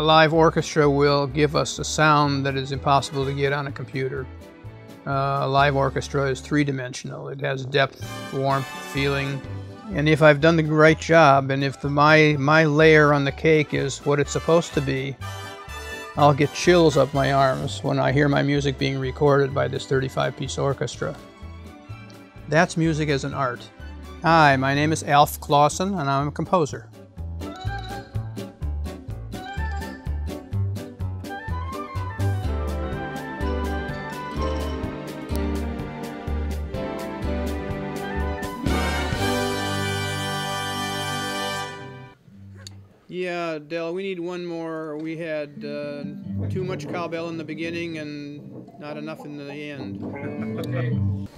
A live orchestra will give us a sound that is impossible to get on a computer. Uh, a live orchestra is three-dimensional. It has depth, warmth, feeling. And if I've done the right job, and if the, my, my layer on the cake is what it's supposed to be, I'll get chills up my arms when I hear my music being recorded by this 35-piece orchestra. That's music as an art. Hi, my name is Alf Clausen, and I'm a composer. Yeah, Dell, we need one more. We had uh, too much cowbell in the beginning and not enough in the end.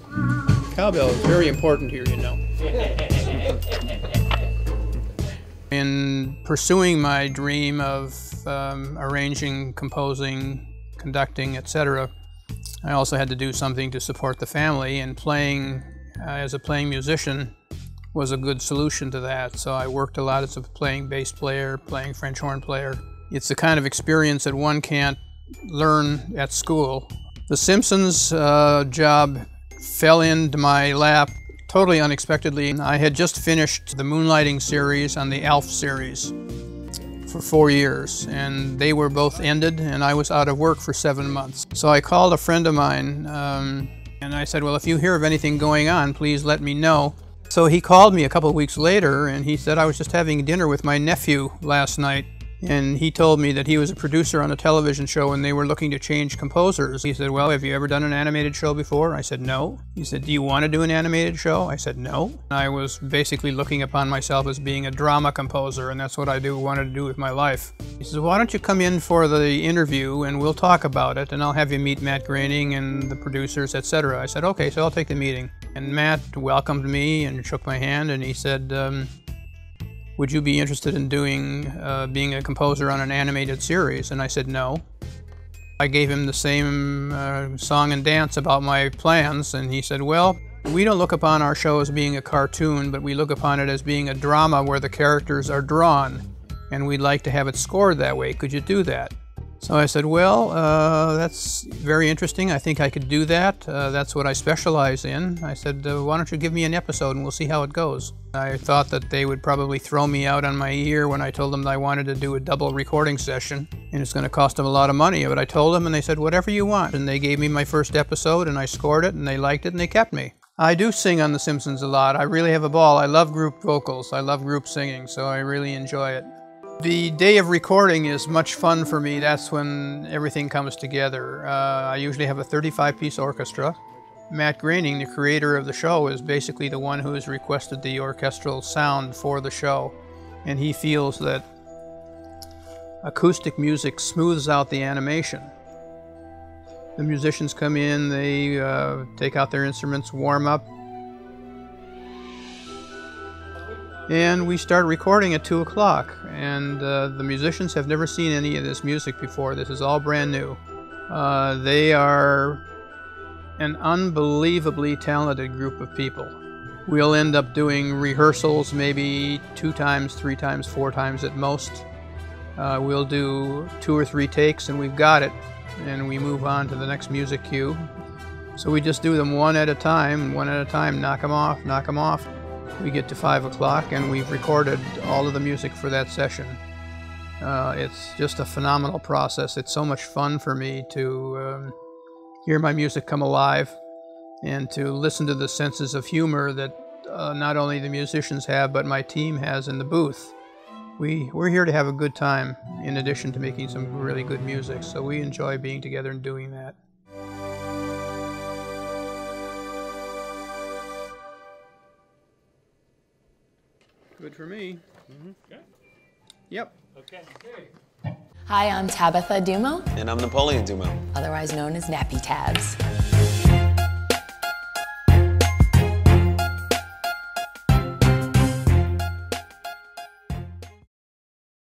Cowbell is very important here, you know. in pursuing my dream of um, arranging, composing, conducting, etc., I also had to do something to support the family, and playing uh, as a playing musician was a good solution to that. So I worked a lot as a playing bass player, playing French horn player. It's the kind of experience that one can't learn at school. The Simpsons uh, job fell into my lap totally unexpectedly. I had just finished the Moonlighting series on the ALF series for four years, and they were both ended, and I was out of work for seven months. So I called a friend of mine, um, and I said, well, if you hear of anything going on, please let me know. So he called me a couple of weeks later and he said, I was just having dinner with my nephew last night and he told me that he was a producer on a television show and they were looking to change composers. He said, Well, have you ever done an animated show before? I said, No. He said, Do you want to do an animated show? I said, No. I was basically looking upon myself as being a drama composer, and that's what I do wanted to do with my life. He says, Why don't you come in for the interview and we'll talk about it, and I'll have you meet Matt Groening and the producers, etc. I said, Okay, so I'll take the meeting. And Matt welcomed me and shook my hand, and he said, um, would you be interested in doing uh, being a composer on an animated series? And I said no. I gave him the same uh, song and dance about my plans, and he said, well, we don't look upon our show as being a cartoon, but we look upon it as being a drama where the characters are drawn, and we'd like to have it scored that way. Could you do that? So I said, well, uh, that's very interesting. I think I could do that. Uh, that's what I specialize in. I said, uh, why don't you give me an episode and we'll see how it goes. I thought that they would probably throw me out on my ear when I told them that I wanted to do a double recording session and it's going to cost them a lot of money. But I told them and they said, whatever you want. And they gave me my first episode and I scored it and they liked it and they kept me. I do sing on The Simpsons a lot. I really have a ball. I love group vocals. I love group singing, so I really enjoy it. The day of recording is much fun for me. That's when everything comes together. Uh, I usually have a 35-piece orchestra. Matt Groening, the creator of the show, is basically the one who has requested the orchestral sound for the show. And he feels that acoustic music smooths out the animation. The musicians come in, they uh, take out their instruments, warm up, and we start recording at 2 o'clock. And uh, the musicians have never seen any of this music before. This is all brand new. Uh, they are an unbelievably talented group of people. We'll end up doing rehearsals maybe two times three times four times at most. Uh, we'll do two or three takes and we've got it. And we move on to the next music cue. So we just do them one at a time one at a time. Knock them off knock them off we get to 5 o'clock and we've recorded all of the music for that session. Uh, it's just a phenomenal process. It's so much fun for me to um, hear my music come alive and to listen to the senses of humor that uh, not only the musicians have, but my team has in the booth. We, we're here to have a good time in addition to making some really good music, so we enjoy being together and doing that. Good for me. Mm -hmm. Okay. Yep. Okay. Hi, I'm Tabitha D'umo. And I'm Napoleon D'umo. Otherwise known as Nappy Tabs.